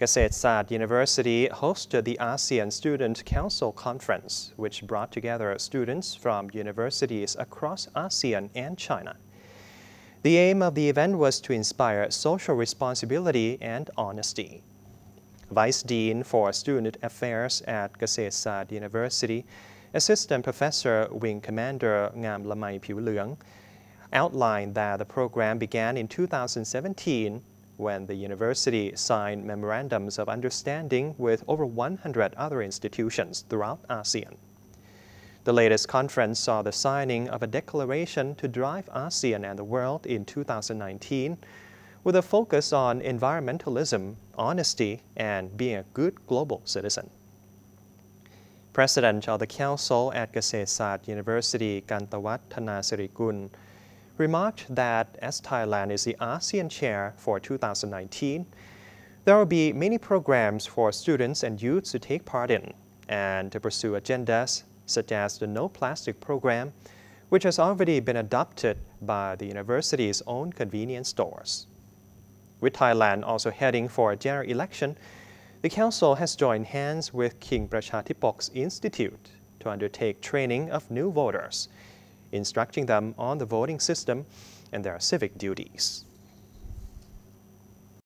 Kasetsart University hosted the ASEAN Student Council Conference, which brought together students from universities across ASEAN and China. The aim of the event was to inspire social responsibility and honesty. Vice Dean for Student Affairs at Kasetsart University, Assistant Professor Wing Commander Ngam Lamai Piu Leung outlined that the program began in 2017 when the university signed memorandums of understanding with over 100 other institutions throughout ASEAN. The latest conference saw the signing of a declaration to drive ASEAN and the world in 2019 with a focus on environmentalism, honesty, and being a good global citizen. President of the Council at Kasetsart University, Kantawat Thanasirikul, remarked that as Thailand is the ASEAN chair for 2019, there will be many programs for students and youths to take part in and to pursue agendas such as the No Plastic program, which has already been adopted by the university's own convenience stores. With Thailand also heading for a general election, the Council has joined hands with King Prajadhipok's Institute to undertake training of new voters instructing them on the voting system and their civic duties.